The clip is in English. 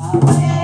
Yeah.